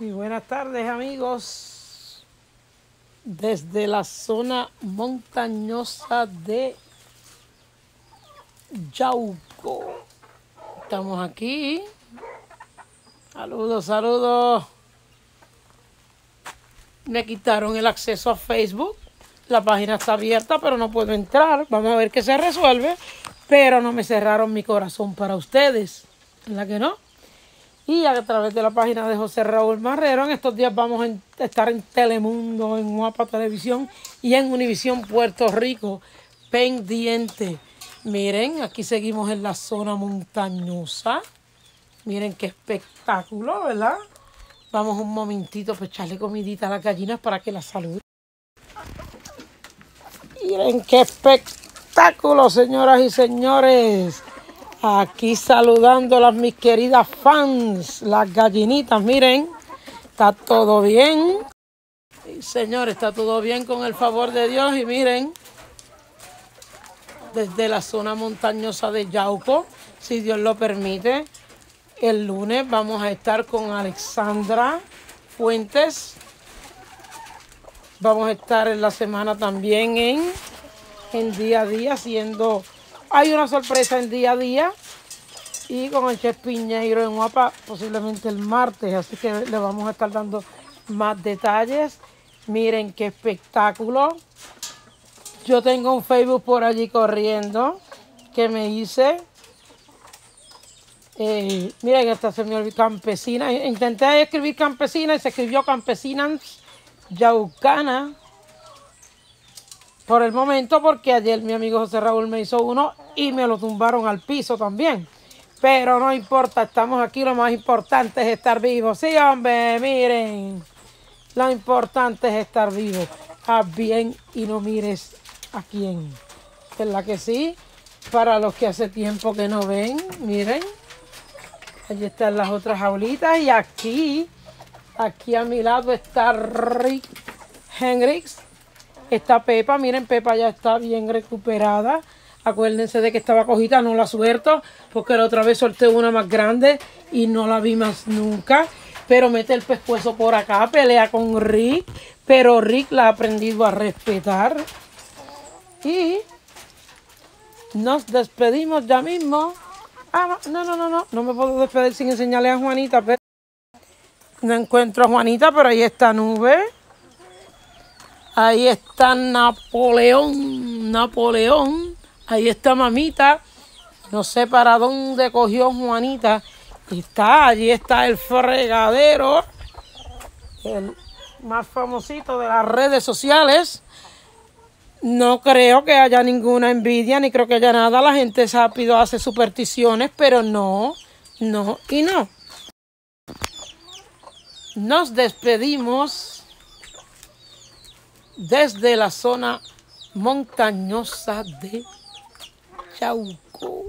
Y buenas tardes amigos desde la zona montañosa de Yauco. Estamos aquí. Saludos, saludos. Me quitaron el acceso a Facebook. La página está abierta, pero no puedo entrar. Vamos a ver qué se resuelve. Pero no me cerraron mi corazón para ustedes. ¿Verdad que no? Y a través de la página de José Raúl Marrero, en estos días vamos a estar en Telemundo, en Guapa Televisión y en Univisión Puerto Rico, pendiente. Miren, aquí seguimos en la zona montañosa. Miren qué espectáculo, ¿verdad? Vamos un momentito para echarle comidita a las gallinas para que la salud. Miren qué espectáculo, señoras y señores. Aquí saludándolas mis queridas fans, las gallinitas, miren, está todo bien. señores, está todo bien con el favor de Dios y miren, desde la zona montañosa de Yauco, si Dios lo permite, el lunes vamos a estar con Alexandra Fuentes. Vamos a estar en la semana también en, en día a día haciendo hay una sorpresa en día a día y con el chef Piñeiro en Guapa posiblemente el martes, así que le vamos a estar dando más detalles. Miren qué espectáculo. Yo tengo un Facebook por allí corriendo que me hice. Eh, miren, esta se me olvidó campesina. Intenté escribir campesina y se escribió campesinas yaucana por el momento porque ayer mi amigo José Raúl me hizo uno y me lo tumbaron al piso también. Pero no importa, estamos aquí, lo más importante es estar vivos. Sí, hombre, miren, lo importante es estar vivo. Haz bien y no mires a quién. la que sí? Para los que hace tiempo que no ven, miren. Allí están las otras jaulitas y aquí, aquí a mi lado está Rick Hendrix Está Pepa, miren, Pepa ya está bien recuperada. Acuérdense de que estaba cojita, no la suelto, porque la otra vez solté una más grande y no la vi más nunca. Pero mete el pescuezo por acá, pelea con Rick, pero Rick la ha aprendido a respetar. Y nos despedimos ya mismo. Ah, no, no, no, no, no me puedo despedir sin enseñarle a Juanita. Pero... No encuentro a Juanita, pero ahí está Nube. Ahí está Napoleón, Napoleón. Ahí está mamita. No sé para dónde cogió Juanita. Está, allí está el fregadero. El más famosito de las redes sociales. No creo que haya ninguna envidia, ni creo que haya nada. La gente rápido hace supersticiones, pero no, no y no. Nos despedimos desde la zona montañosa de Chauco.